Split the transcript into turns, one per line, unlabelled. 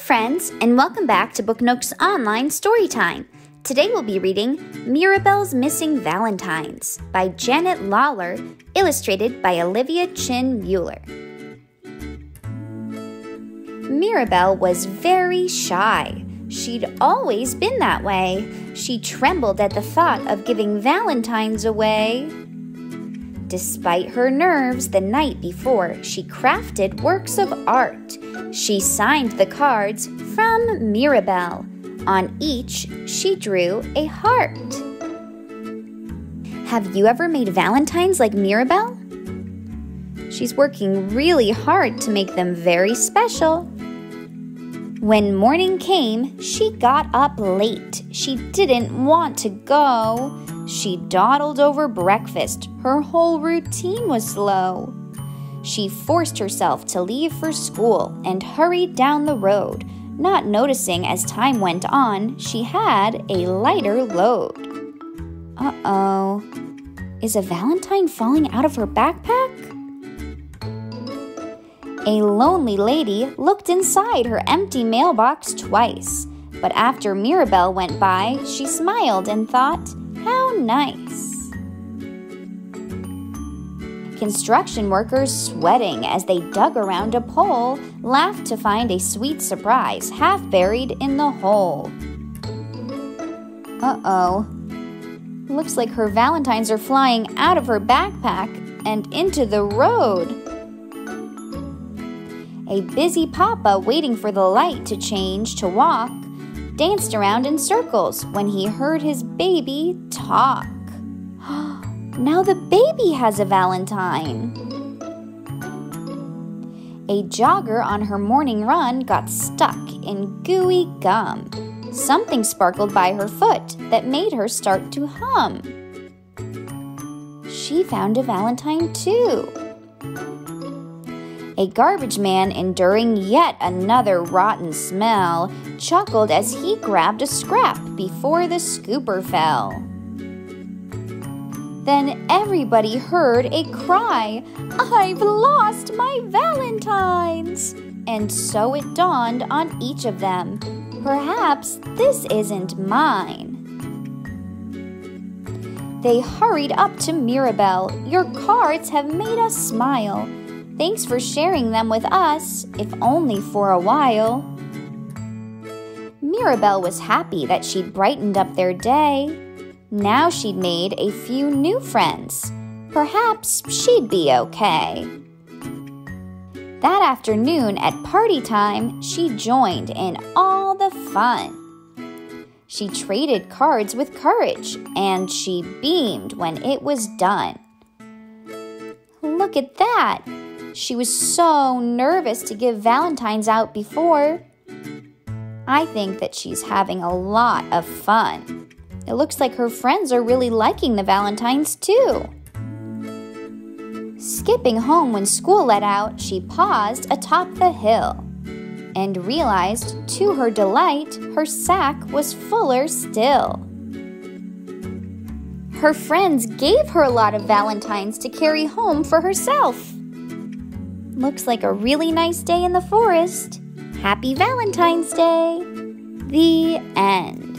friends, and welcome back to Book Nook's online story time. Today we'll be reading Mirabel's Missing Valentines by Janet Lawler, illustrated by Olivia Chin Mueller. Mirabel was very shy. She'd always been that way. She trembled at the thought of giving Valentines away. Despite her nerves, the night before, she crafted works of art. She signed the cards from Mirabel. On each, she drew a heart. Have you ever made valentines like Mirabel? She's working really hard to make them very special. When morning came, she got up late. She didn't want to go. She dawdled over breakfast. Her whole routine was slow. She forced herself to leave for school and hurried down the road, not noticing as time went on she had a lighter load. Uh oh. Is a valentine falling out of her backpack? A lonely lady looked inside her empty mailbox twice, but after Mirabel went by, she smiled and thought, How nice! Construction workers, sweating as they dug around a pole, laughed to find a sweet surprise half buried in the hole. Uh oh. Looks like her valentines are flying out of her backpack and into the road. A busy papa waiting for the light to change to walk danced around in circles when he heard his baby talk. Now the baby has a Valentine. A jogger on her morning run got stuck in gooey gum. Something sparkled by her foot that made her start to hum. She found a Valentine too. A garbage man, enduring yet another rotten smell, chuckled as he grabbed a scrap before the scooper fell. Then everybody heard a cry I've lost my Valentines! And so it dawned on each of them perhaps this isn't mine. They hurried up to Mirabel. Your cards have made us smile. Thanks for sharing them with us, if only for a while. Mirabel was happy that she'd brightened up their day. Now she'd made a few new friends. Perhaps she'd be okay. That afternoon at party time, she joined in all the fun. She traded cards with courage and she beamed when it was done. Look at that! She was so nervous to give Valentine's out before. I think that she's having a lot of fun. It looks like her friends are really liking the Valentines too. Skipping home when school let out, she paused atop the hill and realized, to her delight, her sack was fuller still. Her friends gave her a lot of Valentines to carry home for herself. Looks like a really nice day in the forest. Happy Valentine's Day! The end.